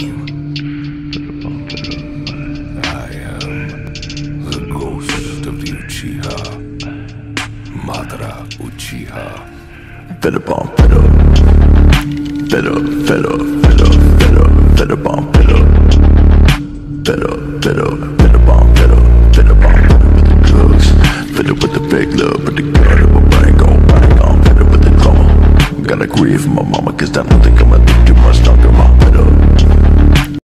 you? I am the ghost of the Uchiha. Madara Uchiha. Fed up on fed up. Fed up, fed up, fed up, fed up, fed up on fed up. Fed up, fed up, fed up on fed up, fed up on fed up with the drugs. Fed up with the fake love, but the gun of my brain gon' bang on. Oh, oh, fed up with the drama. Gotta grieve my mama, cause I don't think I'ma much longer.